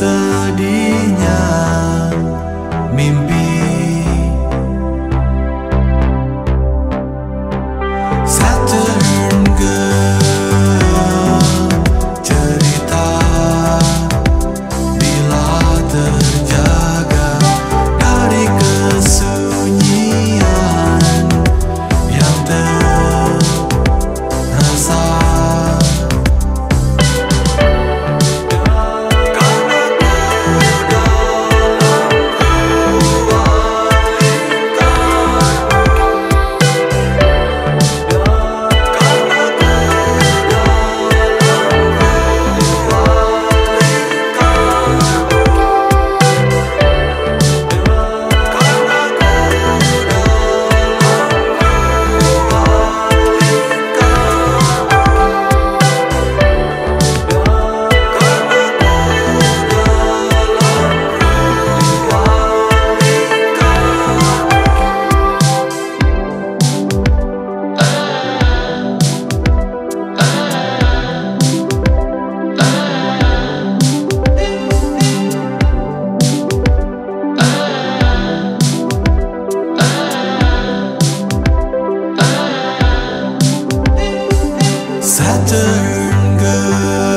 sơ Saturn girl